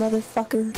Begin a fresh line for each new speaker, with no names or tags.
motherfucker.